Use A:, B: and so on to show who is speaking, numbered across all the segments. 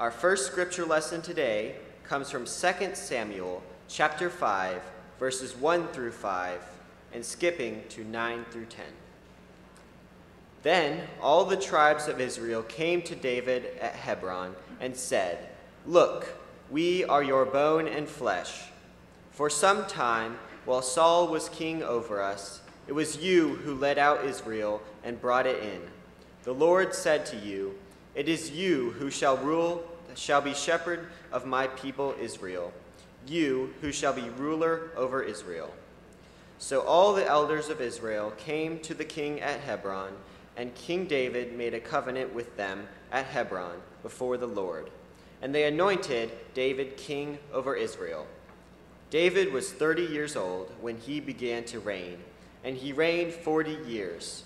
A: Our first scripture lesson today comes from 2 Samuel chapter 5, verses 1 through 5, and skipping to 9 through 10. Then all the tribes of Israel came to David at Hebron and said, Look, we are your bone and flesh. For some time, while Saul was king over us, it was you who led out Israel and brought it in. The Lord said to you, It is you who shall rule, shall be shepherd of my people Israel, you who shall be ruler over Israel. So all the elders of Israel came to the king at Hebron, and King David made a covenant with them at Hebron before the Lord. And they anointed David king over Israel. David was 30 years old when he began to reign, and he reigned 40 years.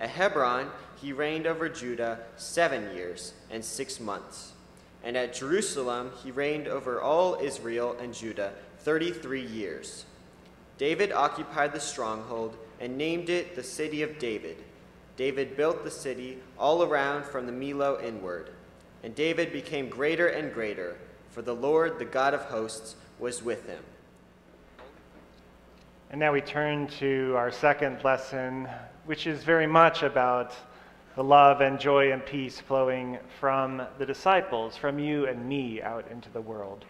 A: At Hebron, he reigned over Judah seven years and six months. And at Jerusalem, he reigned over all Israel and Judah 33 years. David occupied the stronghold and named it the City of David. David built the city all around from the Millo inward. And David became greater and greater, for the Lord, the God of hosts, was with him.
B: And now we turn to our second lesson, which is very much about the love and joy and peace flowing from the disciples, from you and me out into the world.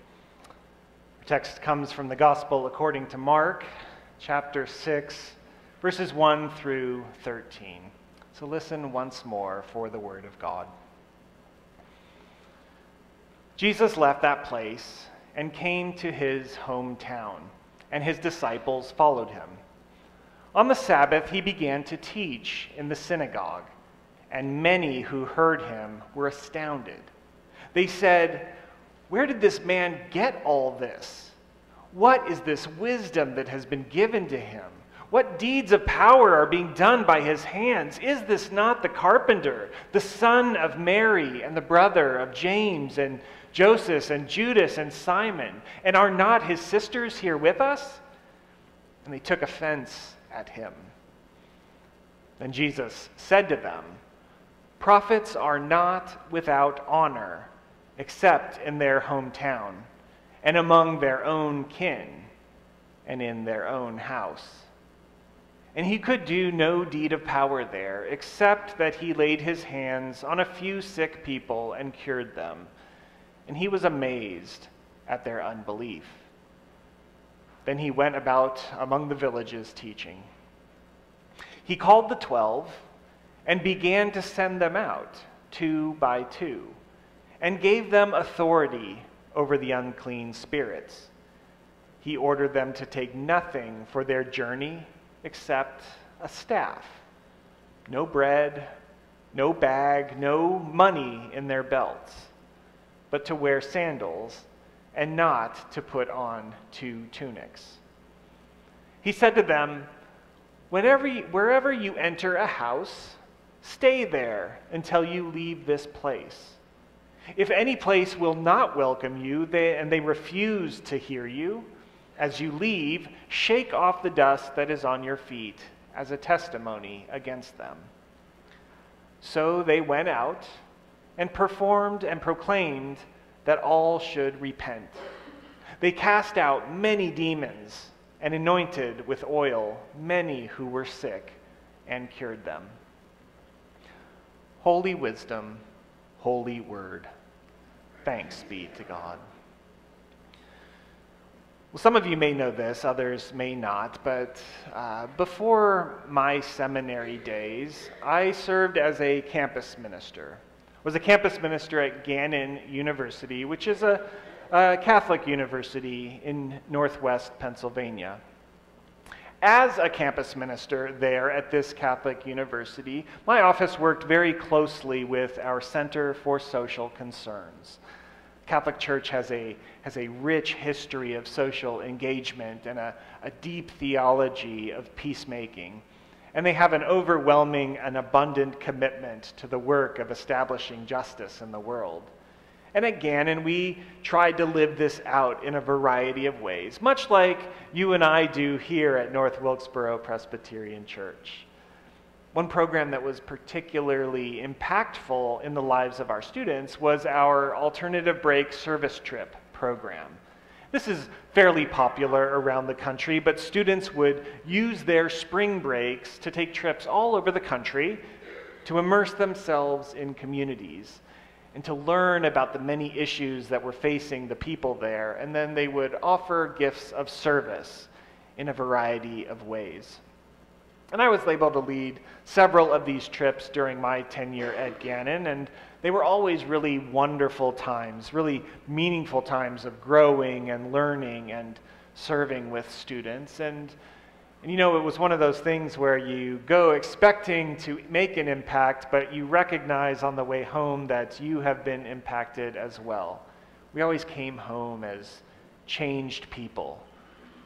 B: Our text comes from the Gospel according to Mark, chapter 6, verses 1 through 13. So listen once more for the Word of God. Jesus left that place and came to his hometown, and his disciples followed him. On the Sabbath, he began to teach in the synagogue, and many who heard him were astounded. They said, Where did this man get all this? What is this wisdom that has been given to him? What deeds of power are being done by his hands? Is this not the carpenter, the son of Mary, and the brother of James and Joseph and Judas and Simon? And are not his sisters here with us? And they took offense at him. Then Jesus said to them, Prophets are not without honor, except in their hometown, and among their own kin, and in their own house. And he could do no deed of power there, except that he laid his hands on a few sick people and cured them. And he was amazed at their unbelief. Then he went about among the villages teaching. He called the twelve and began to send them out, two by two, and gave them authority over the unclean spirits. He ordered them to take nothing for their journey except a staff. No bread, no bag, no money in their belts, but to wear sandals and not to put on two tunics. He said to them, Whenever wherever you enter a house, stay there until you leave this place. If any place will not welcome you they, and they refuse to hear you, as you leave, shake off the dust that is on your feet as a testimony against them. So they went out and performed and proclaimed that all should repent. They cast out many demons and anointed with oil many who were sick and cured them. Holy wisdom, holy word. Thanks be to God. Well, some of you may know this, others may not, but uh, before my seminary days, I served as a campus minister. I was a campus minister at Gannon University, which is a, a Catholic university in northwest Pennsylvania. As a campus minister there at this Catholic university, my office worked very closely with our Center for Social Concerns. Catholic Church has a, has a rich history of social engagement and a, a deep theology of peacemaking. And they have an overwhelming and abundant commitment to the work of establishing justice in the world. And at Gannon, we tried to live this out in a variety of ways, much like you and I do here at North Wilkesboro Presbyterian Church. One program that was particularly impactful in the lives of our students was our alternative break service trip program. This is fairly popular around the country, but students would use their spring breaks to take trips all over the country to immerse themselves in communities and to learn about the many issues that were facing the people there. And then they would offer gifts of service in a variety of ways. And I was able to lead several of these trips during my tenure at Gannon, and they were always really wonderful times, really meaningful times of growing and learning and serving with students. And, and you know, it was one of those things where you go expecting to make an impact, but you recognize on the way home that you have been impacted as well. We always came home as changed people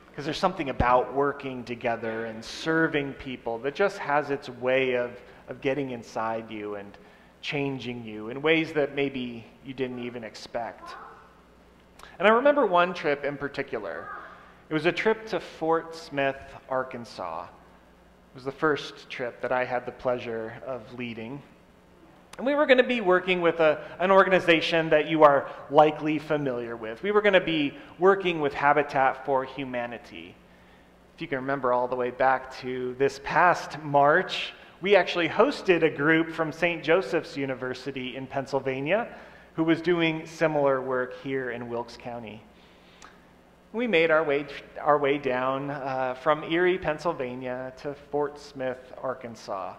B: because there's something about working together and serving people that just has its way of, of getting inside you and changing you in ways that maybe you didn't even expect. And I remember one trip in particular. It was a trip to Fort Smith, Arkansas. It was the first trip that I had the pleasure of leading. And we were going to be working with a, an organization that you are likely familiar with. We were going to be working with Habitat for Humanity. If you can remember all the way back to this past March, we actually hosted a group from St. Joseph's University in Pennsylvania who was doing similar work here in Wilkes County. We made our way, our way down uh, from Erie, Pennsylvania to Fort Smith, Arkansas.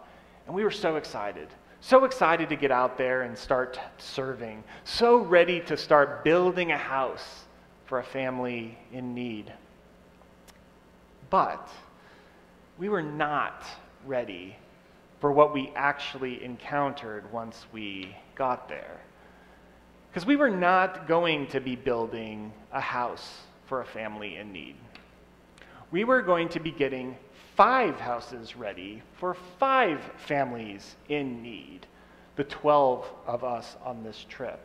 B: And we were so excited. So excited to get out there and start serving. So ready to start building a house for a family in need. But we were not ready for what we actually encountered once we got there. Because we were not going to be building a house for a family in need. We were going to be getting five houses ready for five families in need, the 12 of us on this trip.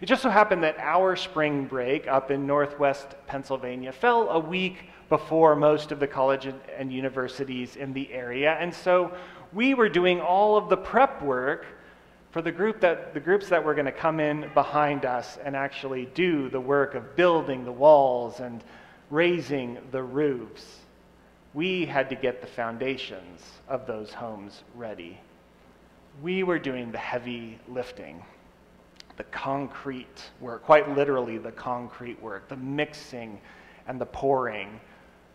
B: It just so happened that our spring break up in northwest Pennsylvania fell a week before most of the colleges and universities in the area, and so we were doing all of the prep work for the group that the groups that were going to come in behind us and actually do the work of building the walls and raising the roofs we had to get the foundations of those homes ready. We were doing the heavy lifting, the concrete work, quite literally the concrete work, the mixing and the pouring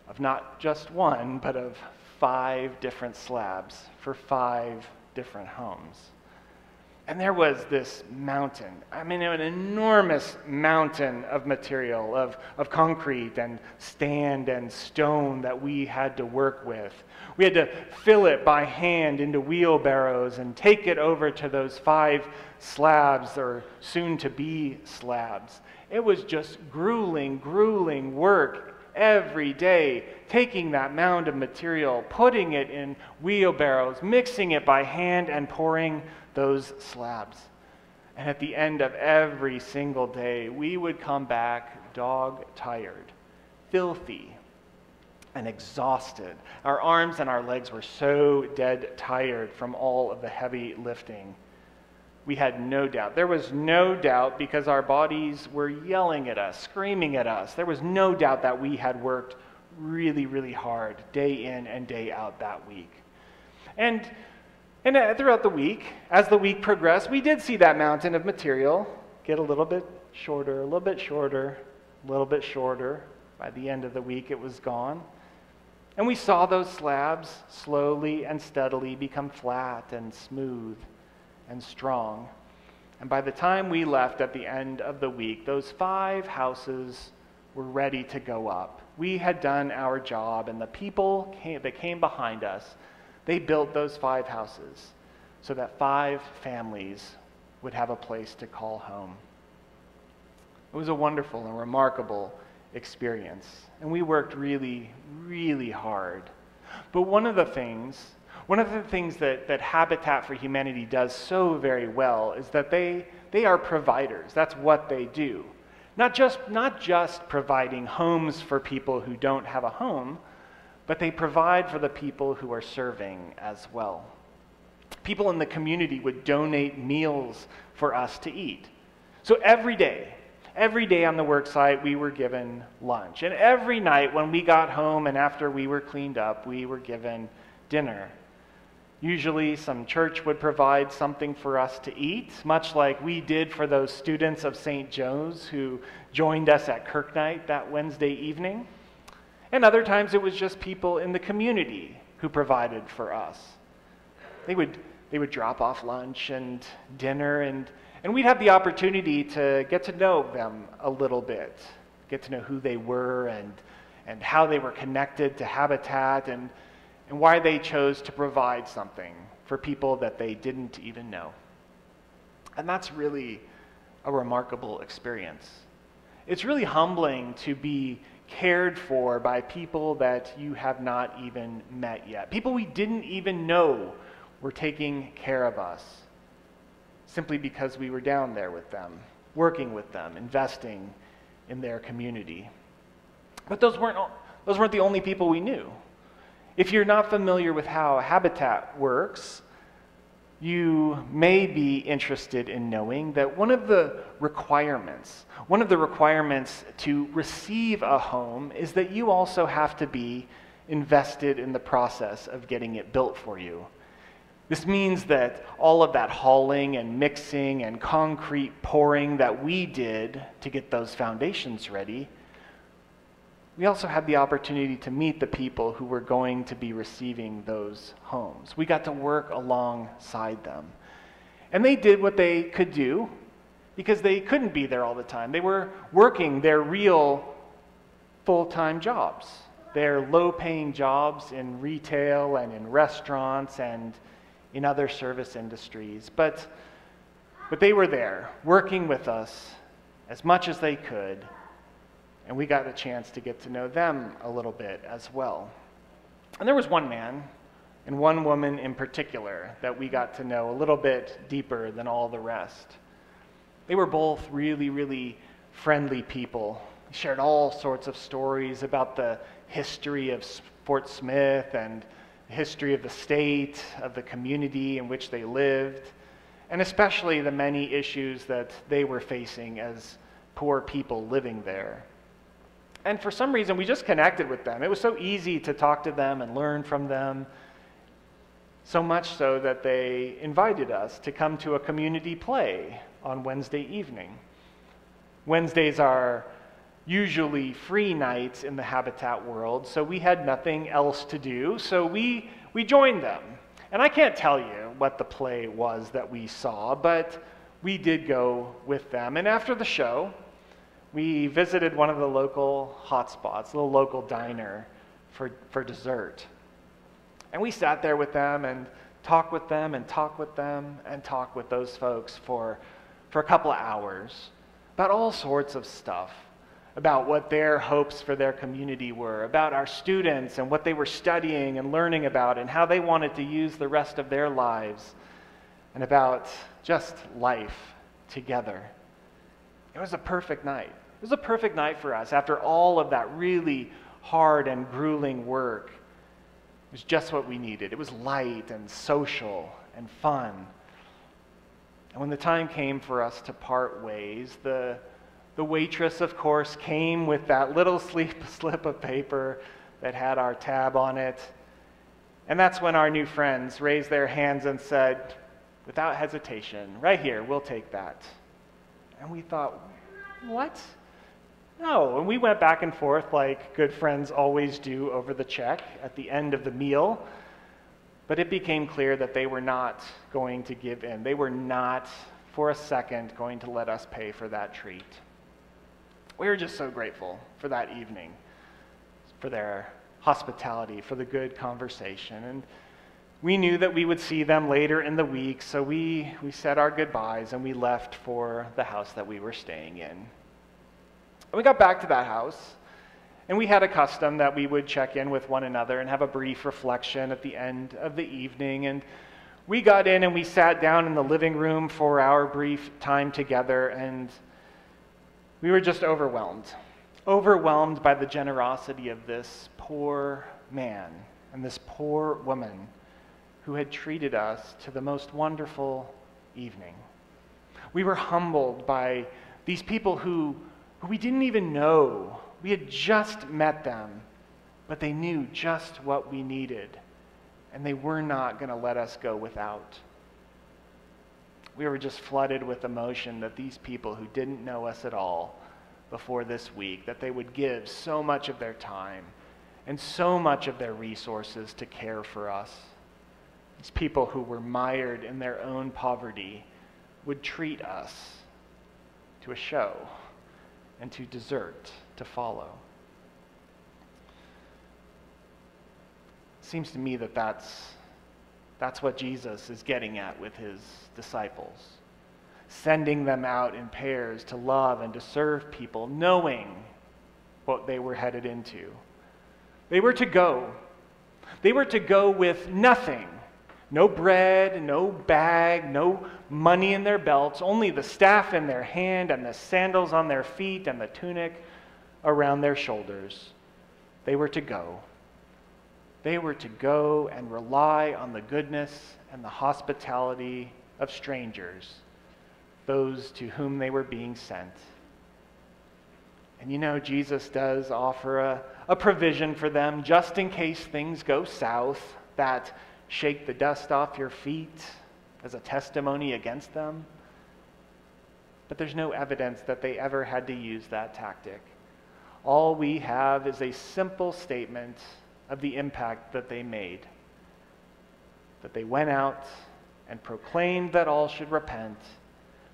B: of not just one, but of five different slabs for five different homes. And there was this mountain. I mean, an enormous mountain of material, of, of concrete and stand and stone that we had to work with. We had to fill it by hand into wheelbarrows and take it over to those five slabs or soon to be slabs. It was just grueling, grueling work every day, taking that mound of material, putting it in wheelbarrows, mixing it by hand, and pouring those slabs. And at the end of every single day, we would come back dog tired, filthy, and exhausted. Our arms and our legs were so dead tired from all of the heavy lifting. We had no doubt. There was no doubt because our bodies were yelling at us, screaming at us. There was no doubt that we had worked really, really hard day in and day out that week. And and uh, throughout the week, as the week progressed, we did see that mountain of material get a little bit shorter, a little bit shorter, a little bit shorter. By the end of the week, it was gone. And we saw those slabs slowly and steadily become flat and smooth and strong. And by the time we left at the end of the week, those five houses were ready to go up. We had done our job, and the people came, that came behind us they built those five houses so that five families would have a place to call home. It was a wonderful and remarkable experience. And we worked really, really hard. But one of the things, one of the things that, that Habitat for Humanity does so very well is that they, they are providers. That's what they do. Not just, not just providing homes for people who don't have a home, but they provide for the people who are serving as well. People in the community would donate meals for us to eat. So every day, every day on the work site, we were given lunch. And every night when we got home and after we were cleaned up, we were given dinner. Usually, some church would provide something for us to eat, much like we did for those students of St. Joe's who joined us at Kirk Night that Wednesday evening. And other times it was just people in the community who provided for us. They would, they would drop off lunch and dinner, and, and we'd have the opportunity to get to know them a little bit, get to know who they were and, and how they were connected to Habitat and and why they chose to provide something for people that they didn't even know. And that's really a remarkable experience. It's really humbling to be cared for by people that you have not even met yet, people we didn't even know were taking care of us simply because we were down there with them, working with them, investing in their community. But those weren't, those weren't the only people we knew. If you're not familiar with how Habitat works, you may be interested in knowing that one of the requirements, one of the requirements to receive a home is that you also have to be invested in the process of getting it built for you. This means that all of that hauling and mixing and concrete pouring that we did to get those foundations ready we also had the opportunity to meet the people who were going to be receiving those homes. We got to work alongside them. And they did what they could do because they couldn't be there all the time. They were working their real full time jobs, their low paying jobs in retail and in restaurants and in other service industries. But, but they were there working with us as much as they could and we got a chance to get to know them a little bit as well. And there was one man and one woman in particular that we got to know a little bit deeper than all the rest. They were both really, really friendly people. They shared all sorts of stories about the history of Fort Smith and the history of the state, of the community in which they lived, and especially the many issues that they were facing as poor people living there. And for some reason, we just connected with them. It was so easy to talk to them and learn from them. So much so that they invited us to come to a community play on Wednesday evening. Wednesdays are usually free nights in the habitat world, so we had nothing else to do, so we, we joined them. And I can't tell you what the play was that we saw, but we did go with them. And after the show, we visited one of the local hotspots, a little local diner for, for dessert. And we sat there with them and talked with them and talked with them and talked with those folks for, for a couple of hours about all sorts of stuff about what their hopes for their community were, about our students and what they were studying and learning about, and how they wanted to use the rest of their lives, and about just life together. It was a perfect night. It was a perfect night for us after all of that really hard and grueling work. It was just what we needed. It was light and social and fun. And when the time came for us to part ways, the, the waitress, of course, came with that little sleep, slip of paper that had our tab on it. And that's when our new friends raised their hands and said, without hesitation, right here, we'll take that. And we thought, what? No, and we went back and forth like good friends always do over the check at the end of the meal. But it became clear that they were not going to give in. They were not, for a second, going to let us pay for that treat. We were just so grateful for that evening, for their hospitality, for the good conversation. And we knew that we would see them later in the week, so we, we said our goodbyes and we left for the house that we were staying in. And we got back to that house, and we had a custom that we would check in with one another and have a brief reflection at the end of the evening. And we got in and we sat down in the living room for our brief time together, and we were just overwhelmed. Overwhelmed by the generosity of this poor man and this poor woman who had treated us to the most wonderful evening. We were humbled by these people who, who we didn't even know. We had just met them, but they knew just what we needed, and they were not going to let us go without. We were just flooded with emotion that these people who didn't know us at all before this week, that they would give so much of their time and so much of their resources to care for us. These people who were mired in their own poverty would treat us to a show and to dessert, to follow. Seems to me that that's, that's what Jesus is getting at with his disciples, sending them out in pairs to love and to serve people, knowing what they were headed into. They were to go. They were to go with nothing no bread, no bag, no money in their belts, only the staff in their hand and the sandals on their feet and the tunic around their shoulders. They were to go. They were to go and rely on the goodness and the hospitality of strangers, those to whom they were being sent. And you know, Jesus does offer a, a provision for them just in case things go south, that shake the dust off your feet as a testimony against them. But there's no evidence that they ever had to use that tactic. All we have is a simple statement of the impact that they made. That they went out and proclaimed that all should repent.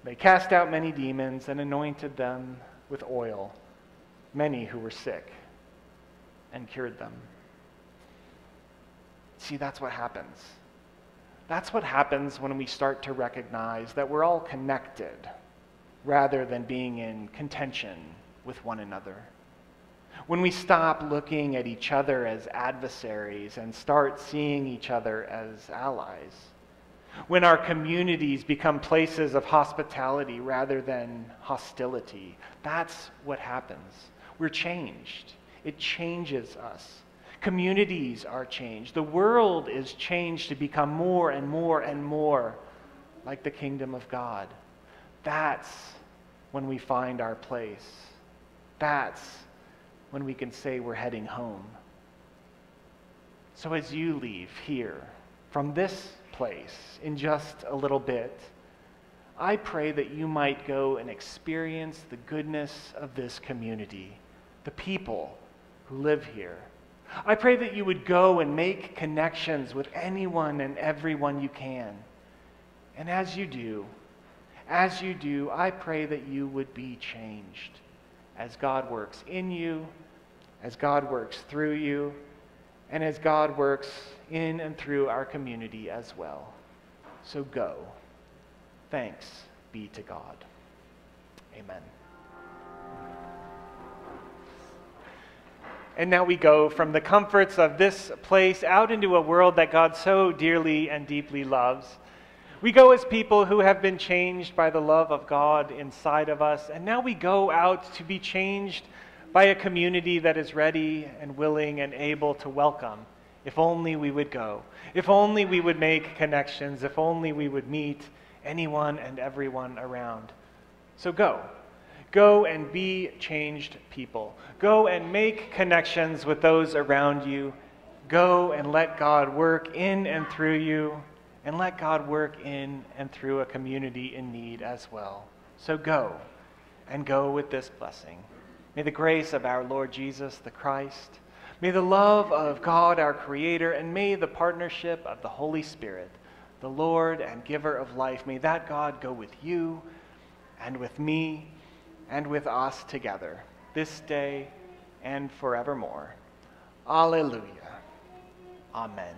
B: They cast out many demons and anointed them with oil, many who were sick, and cured them. See, that's what happens. That's what happens when we start to recognize that we're all connected rather than being in contention with one another. When we stop looking at each other as adversaries and start seeing each other as allies. When our communities become places of hospitality rather than hostility. That's what happens. We're changed. It changes us. Communities are changed. The world is changed to become more and more and more like the kingdom of God. That's when we find our place. That's when we can say we're heading home. So as you leave here from this place in just a little bit, I pray that you might go and experience the goodness of this community, the people who live here. I pray that you would go and make connections with anyone and everyone you can. And as you do, as you do, I pray that you would be changed as God works in you, as God works through you, and as God works in and through our community as well. So go. Thanks be to God. Amen. And now we go from the comforts of this place out into a world that God so dearly and deeply loves. We go as people who have been changed by the love of God inside of us, and now we go out to be changed by a community that is ready and willing and able to welcome. If only we would go. If only we would make connections. If only we would meet anyone and everyone around. So go. Go and be changed people. Go and make connections with those around you. Go and let God work in and through you, and let God work in and through a community in need as well. So go, and go with this blessing. May the grace of our Lord Jesus the Christ, may the love of God our Creator, and may the partnership of the Holy Spirit, the Lord and giver of life, may that God go with you and with me and with us together this day and forevermore. Alleluia. Amen.